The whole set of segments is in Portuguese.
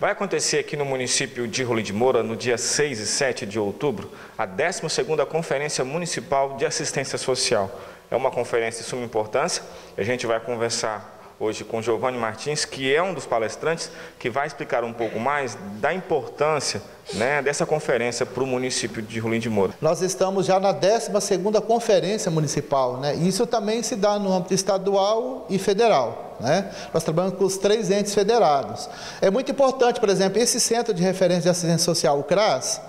Vai acontecer aqui no município de Rolim de Moura, no dia 6 e 7 de outubro, a 12ª Conferência Municipal de Assistência Social. É uma conferência de suma importância a gente vai conversar hoje com Giovanni Martins, que é um dos palestrantes, que vai explicar um pouco mais da importância né, dessa conferência para o município de Rolim de Moura. Nós estamos já na 12ª Conferência Municipal, né? isso também se dá no âmbito estadual e federal. Né? Nós trabalhamos com os três entes federados. É muito importante, por exemplo, esse Centro de Referência de Assistência Social, o CRAS,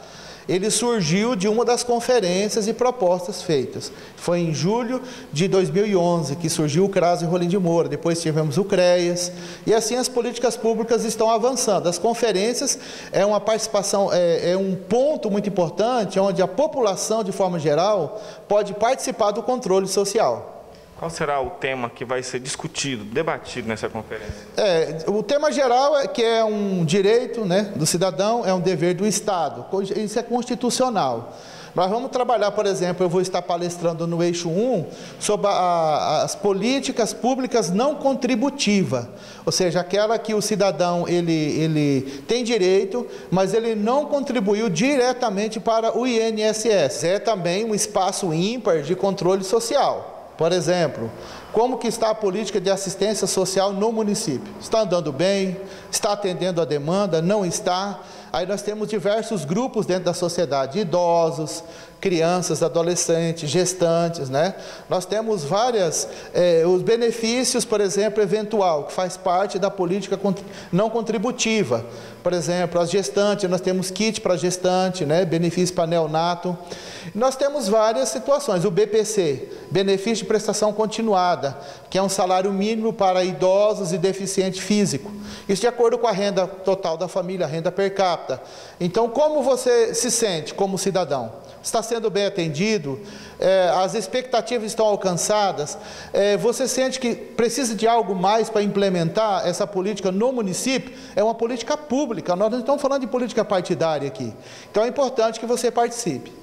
ele surgiu de uma das conferências e propostas feitas. Foi em julho de 2011 que surgiu o CRAS e Rolim de Moura, depois tivemos o CREAS, e assim as políticas públicas estão avançando. As conferências é uma participação, é, é um ponto muito importante onde a população, de forma geral, pode participar do controle social. Qual será o tema que vai ser discutido, debatido nessa conferência? É, o tema geral é que é um direito né, do cidadão, é um dever do Estado. Isso é constitucional. Nós vamos trabalhar, por exemplo, eu vou estar palestrando no eixo 1 sobre a, as políticas públicas não contributiva, ou seja, aquela que o cidadão ele, ele tem direito, mas ele não contribuiu diretamente para o INSS. É também um espaço ímpar de controle social. Por exemplo, como que está a política de assistência social no município? Está andando bem? Está atendendo a demanda? Não está? Aí nós temos diversos grupos dentro da sociedade, idosos, crianças, adolescentes, gestantes, né? Nós temos várias, eh, os benefícios, por exemplo, eventual, que faz parte da política não contributiva. Por exemplo, as gestantes, nós temos kit para gestante, né? benefício para neonato. Nós temos várias situações. O BPC, benefício de prestação continuada, que é um salário mínimo para idosos e deficiente físico. Isso de acordo com a renda total da família, a renda per capita. Então, como você se sente como cidadão? Está sendo bem atendido? É, as expectativas estão alcançadas? É, você sente que precisa de algo mais para implementar essa política no município? É uma política pública, nós não estamos falando de política partidária aqui. Então, é importante que você participe.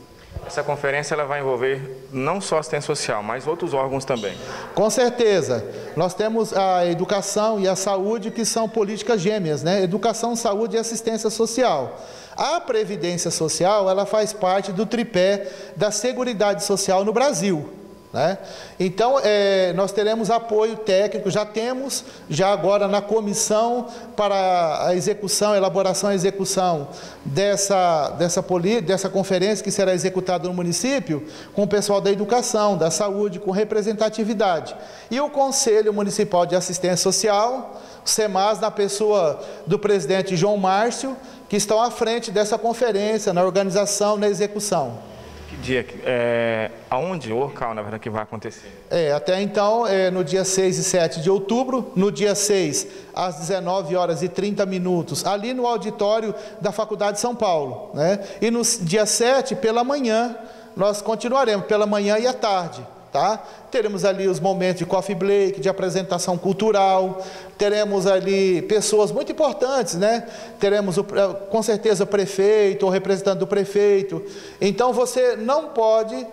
Essa conferência ela vai envolver não só assistência social, mas outros órgãos também. Com certeza. Nós temos a educação e a saúde, que são políticas gêmeas, né? Educação, saúde e assistência social. A previdência social, ela faz parte do tripé da Seguridade Social no Brasil. Né? Então, é, nós teremos apoio técnico, já temos, já agora na comissão para a execução, elaboração e execução dessa, dessa, poli, dessa conferência que será executada no município, com o pessoal da educação, da saúde, com representatividade. E o Conselho Municipal de Assistência Social, SEMAS, na pessoa do presidente João Márcio, que estão à frente dessa conferência, na organização, na execução. Que dia, é, aonde, o local, na verdade, que vai acontecer? É, até então, é no dia 6 e 7 de outubro, no dia 6, às 19 horas e 30 minutos, ali no auditório da Faculdade de São Paulo, né? E no dia 7, pela manhã, nós continuaremos, pela manhã e à tarde, Tá? Teremos ali os momentos de coffee break, de apresentação cultural, teremos ali pessoas muito importantes, né? Teremos o, com certeza o prefeito ou representante do prefeito. Então você não pode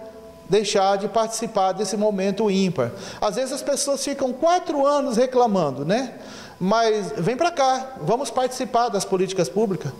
deixar de participar desse momento ímpar. Às vezes as pessoas ficam quatro anos reclamando, né? Mas vem para cá, vamos participar das políticas públicas.